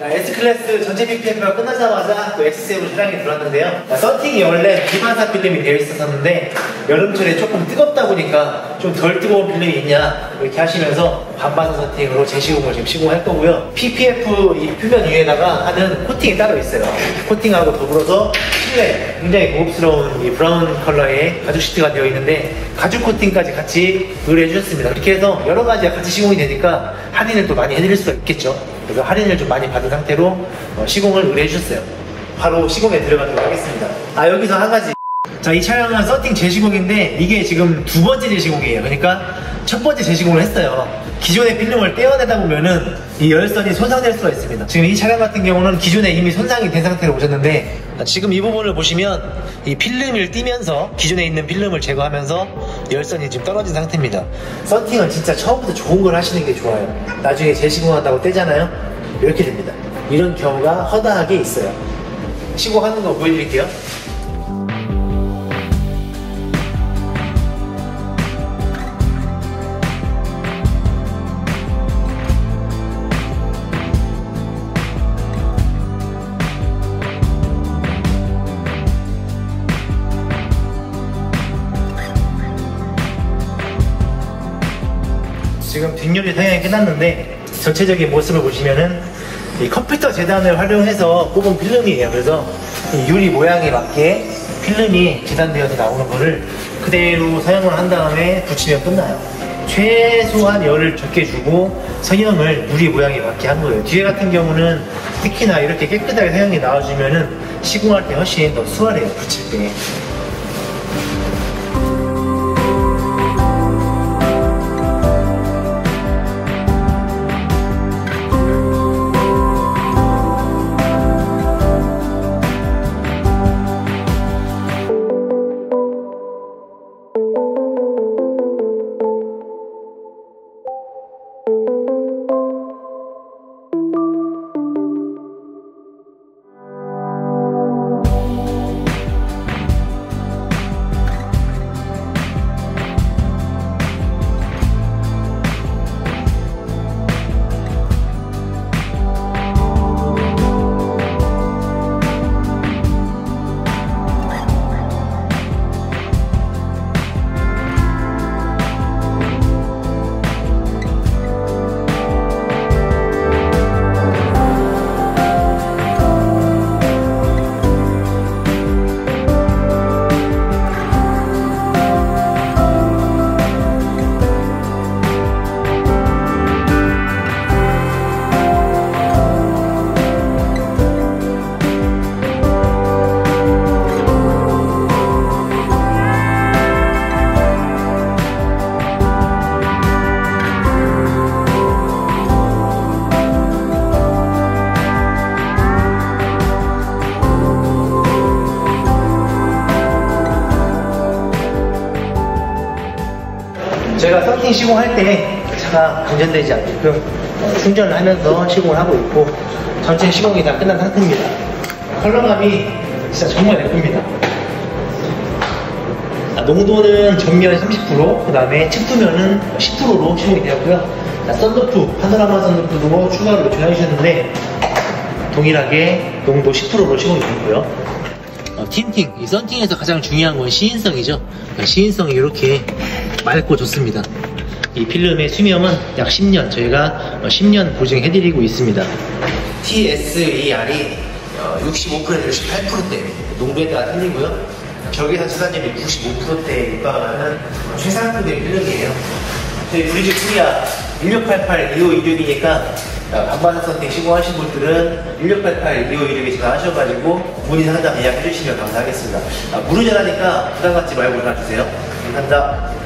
S클래스 전체 PPF가 끝나자마자 또 X세로 차량이 들어왔는데요. 자, 썬팅이 원래 기반사 필름이 되어 있었는데 여름철에 조금 뜨겁다 보니까 좀 덜 뜨거운 필름이 있냐 이렇게 하시면서 반반사 썬팅으로 재시공을 지금 시공할 거고요. PPF 이 표면 위에다가 하는 코팅이 따로 있어요. 코팅하고 더불어서 실내 굉장히 고급스러운 이 브라운 컬러의 가죽 시트가 되어 있는데 가죽 코팅까지 같이 의뢰해 주셨습니다. 이렇게 해서 여러 가지가 같이 시공이 되니까 할인을 또 많이 해드릴 수가 있겠죠. 그래서 할인을 좀 많이 받은 상태로 어, 시공을 의뢰해 주셨어요. 바로 시공에 들어가도록 하겠습니다. 아 여기서 한 가지. 자이 차량은 썬팅 재시공인데 이게 지금 두 번째 재시공이에요. 그러니까 첫 번째 재시공을 했어요. 기존의 필름을 떼어내다 보면은 이 열선이 손상될 수가 있습니다. 지금 이 차량 같은 경우는 기존에 이미 손상이 된 상태로 오셨는데 지금 이 부분을 보시면 이 필름을 띄면서 기존에 있는 필름을 제거하면서 열선이 지금 떨어진 상태입니다. 썬팅은 진짜 처음부터 좋은 걸 하시는 게 좋아요. 나중에 재시공한다고 떼잖아요. 이렇게 됩니다. 이런 경우가 허다하게 있어요. 시공하는 거 보여드릴게요. 지금 뒷유리 상향이 끝났는데 전체적인 모습을 보시면은 이 컴퓨터 재단을 활용해서 뽑은 필름이에요. 그래서 이 유리 모양에 맞게 필름이 재단되어서 나오는 거를 그대로 사용을 한 다음에 붙이면 끝나요. 최소한 열을 적게 주고 성형을 유리 모양에 맞게 한 거예요. 뒤에 같은 경우는 특히나 이렇게 깨끗하게 성형이 나와주면은 시공할 때 훨씬 더 수월해요. 붙일 때. 제가 썬팅 시공할 때 차가 방전되지 않게끔 어, 충전을 하면서 시공을 하고 있고 전체 시공이 다 끝난 상태입니다. 컬러감이 진짜 정말 예쁩니다. 아, 농도는 전면 30%, 그 다음에 측두면은 10%로 시공이 되었고요. 자, 썬루프, 파노라마 썬루프도 추가로 요청해 주셨는데 동일하게 농도 10%로 시공이 되었고요. 어, 틴팅, 이 썬팅에서 가장 중요한 건 시인성이죠. 어, 시인성이 이렇게 맑고 좋습니다. 이 필름의 수명은 약 10년, 저희가 어, 10년 보증해드리고 있습니다. TSER이 65%에서 68%대 농도에 따라 틀리고요. 저기서 지사님이 95%대에 육박하는 최상급의 필름이에요. 저희 우리 집 투리아 1688, 2526이니까 반반사 선택 시공하신 분들은 1688, 2526에 전화하셔가지고 문의 상담 예약해 주시면 감사하겠습니다. 아, 무료전화니까 부담 갖지 말고 전화 주세요. 감사합니다.